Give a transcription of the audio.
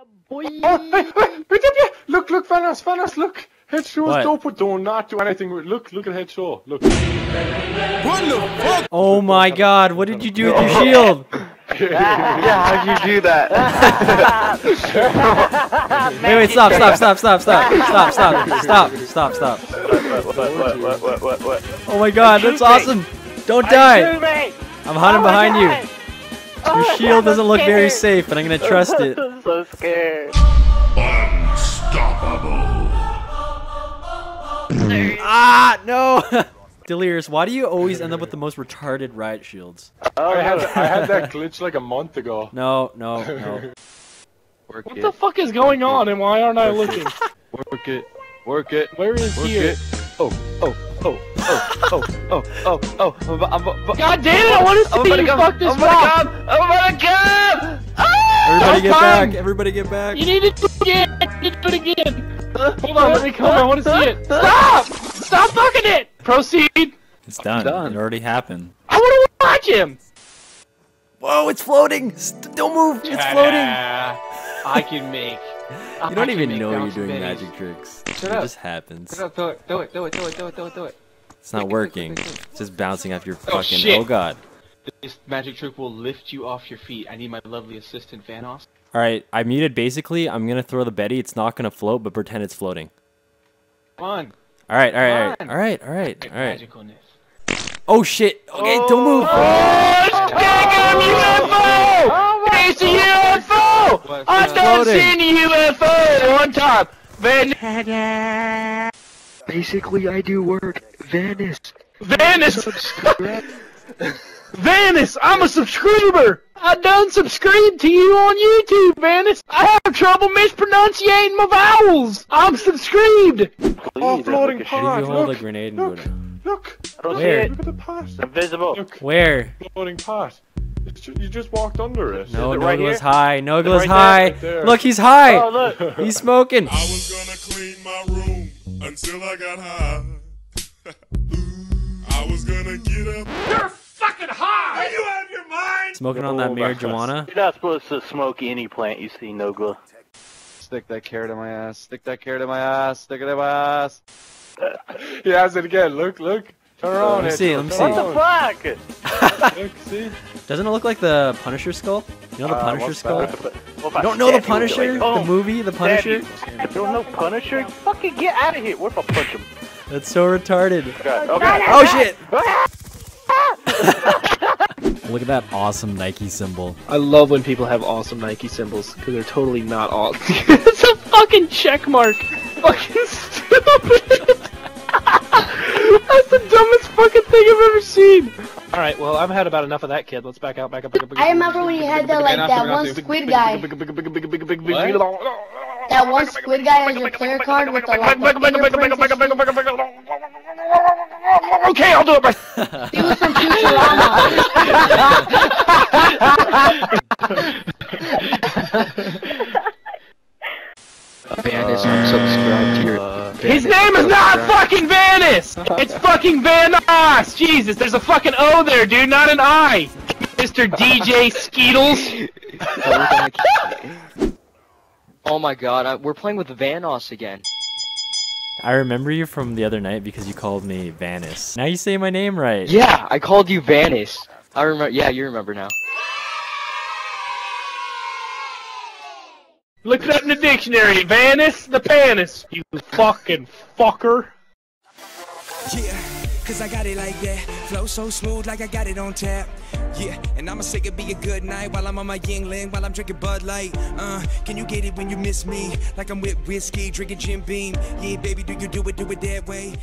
Oh, hey, hey, wait. Look, look, Vanoss, Vanoss, look. Head show What? is dope, but do not do anything Look, look at head show. Look. Oh my god, what did you do with your shield? yeah, how'd you do that? Wait, wait, stop, stop, stop, stop, stop, stop, stop, stop, stop, stop. what, what, what, what, what, what, what? Oh my god, that's awesome! Don't die! I'm hiding behind you. Your shield doesn't look very safe, but I'm gonna trust it. I'm so scared. Unstoppable. Ah, no! Delirious, why do you always end up with the most retarded riot shields? Oh, I had. I had that glitch like a month ago. No, no, no. Work What it. the fuck is going on and why aren't I looking? Work it. Work it. Where is Work here? it. Oh, oh, oh, oh, oh, oh, oh, oh. I'm, about- I'm, about- God damn it, I want to I'm see about to you come. fuck this I'm about rock! to come. I'm about to come. Everybody get Come back! Everybody get back! You need to do it again! You need to do it again! Hold on, let me come, I want to see it! Stop! Stop fucking it! Proceed! It's done. Done. It already happened. I want to watch him! Whoa, it's floating! St- don't move! It's floating! I can make. You don't even know you're doing magic tricks. It up. just happens. Do it, do it, do it, do it, do it, do it, do it, do it. It's not working. It's just bouncing off your oh, fucking. Oh, shit. Oh god. This magic trick will lift you off your feet. I need my lovely assistant Vanoss. Alright, I muted basically. I'm gonna throw the Betty. It's not gonna float, but pretend it's floating. Come on. Alright, alright, alright, alright, alright, alright. Magicalness. Oh shit! Okay, oh, don't move! Oh, UFO! It's a UFO! I done Floating. seen a UFO one time. Van Basically, I do work. Venice. Vanis! Vanis, I'm a subscriber! I done subscribed to you on YouTube, Vanis! I have trouble mispronouncing my vowels! I'm subscribed! Oh, floating Did pot. you Look, grenade and look, look. I don't see Where? it. Look at the pot. Invisible. Look, Where? floating pot. You just walked under it. No, it right Nogla's here? high. Nogla's right high. Right there. Look, he's high. Oh, look. He's smoking. I was gonna clean my room until I got high. I was gonna get up. You're fucking high! Are you out of your mind? Smoking on that Oh, my marijuana. You're not supposed to smoke any plant you see, Nogla. Stick that carrot in my ass. Stick that carrot in my ass. Stick it in my ass. He has it again. Look, look. Turn around. Let me see, turn let me see. around. Fuck! Look, see? Doesn't it look like the Punisher skull? You know the Uh, Punisher what's skull? that? Well, if I You don't know the stab you with it, Punisher? like, The movie, The Punisher? You don't know Punisher? Fucking get out of here. What if I punch him? That's so retarded. Okay. okay. Oh shit! Look at that awesome Nike symbol. I love when people have awesome Nike symbols, because they're totally not awesome. it's a fucking check mark! Fucking stupid! That's the dumbest fucking thing I've ever seen! Alright, well, I've had about enough of that kid. Let's back out, back up, back up, back up. I remember when you had that, like, that one squid guy. That one squid guy as your player card with the, like, the fingerprints and shit. Okay, I'll do it. He was from Futurama. Vanis, unsubscribe to your. Uh, His name is not fucking Vanis! It's fucking Vanoss! Jesus, there's a fucking O there, dude, not an I! Mr. DJ Skeetles! Oh my god, I, we're playing with Vanoss again. I remember you from the other night because you called me Vanis. Now you say my name right. Yeah, I called you Vanis. I remember. Yeah, you remember now. Look it up in the dictionary, Vanis the Panis, you fucking fucker. Yeah, cause I got it like that. Flow so smooth like I got it on tap. Yeah, and I'ma say it be a good night while I'm on my Yuengling, while I'm drinking Bud Light. Uh, can you get it when you miss me? Like I'm with whiskey, drinking Jim Beam. Yeah, baby, do you do it, do it that way?